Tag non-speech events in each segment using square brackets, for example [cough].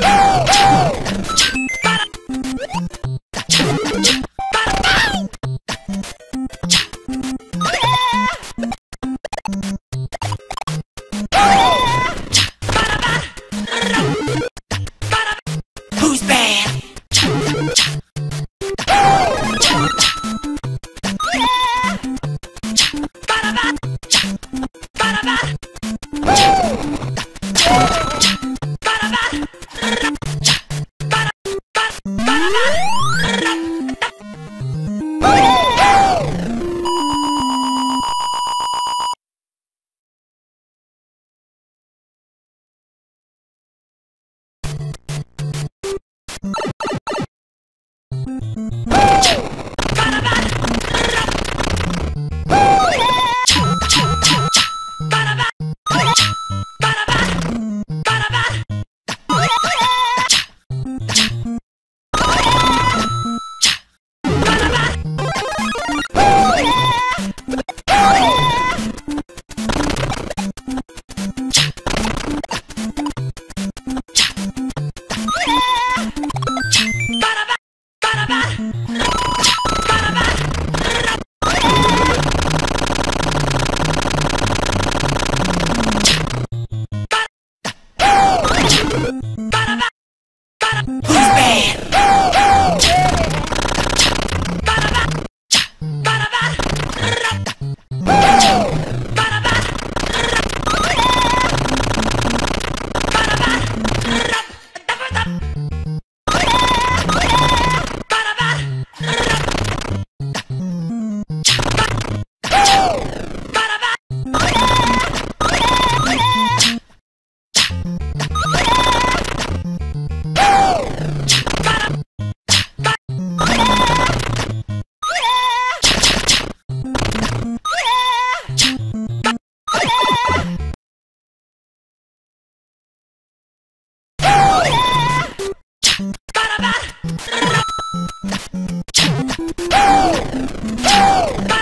Ah! go!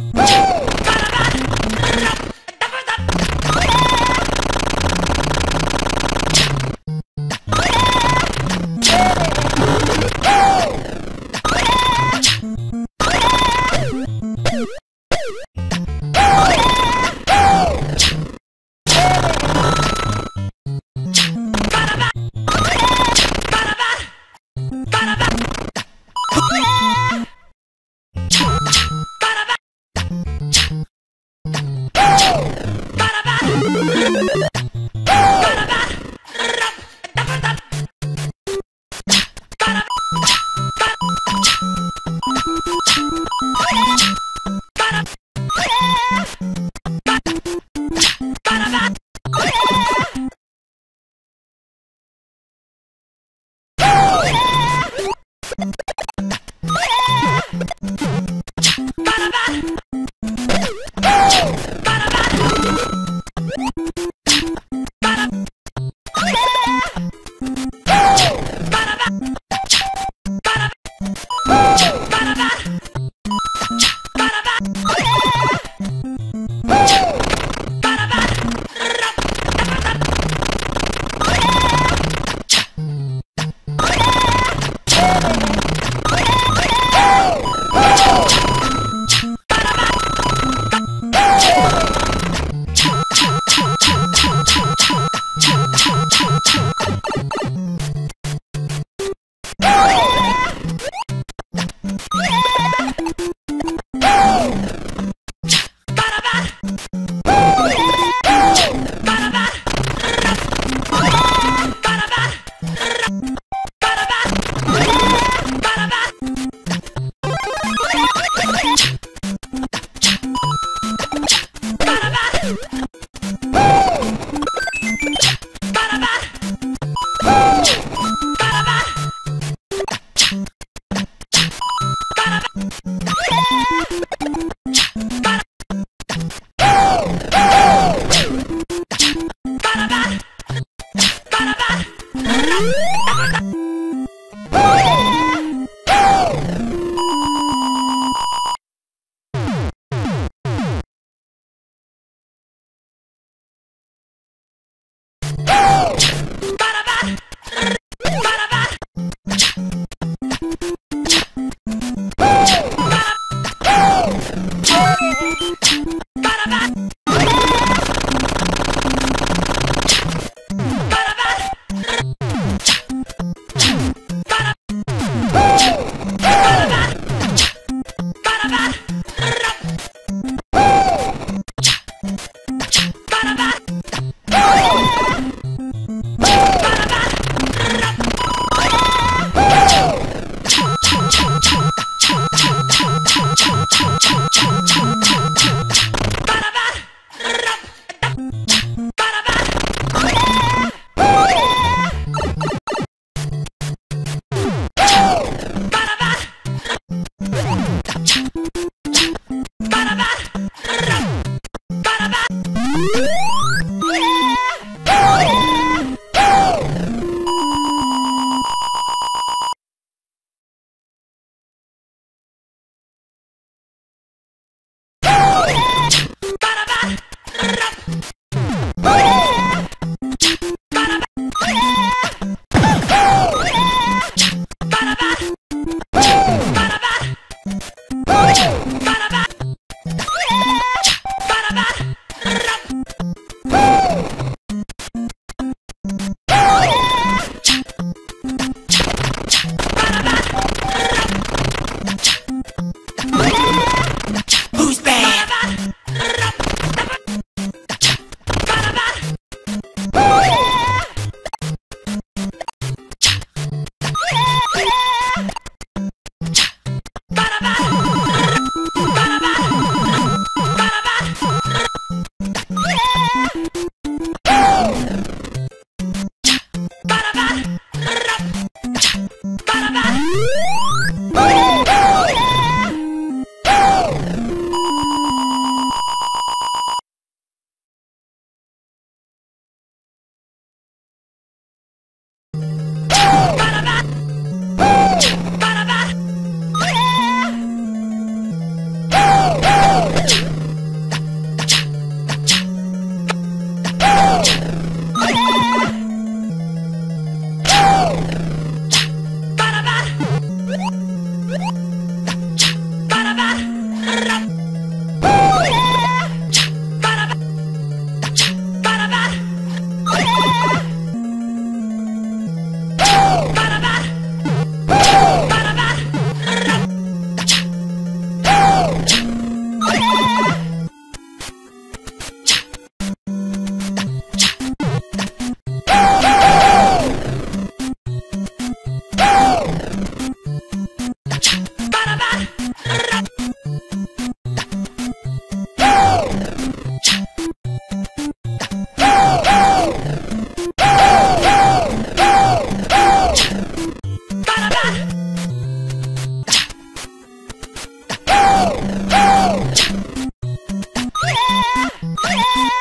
Bye.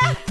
Yeah! [laughs]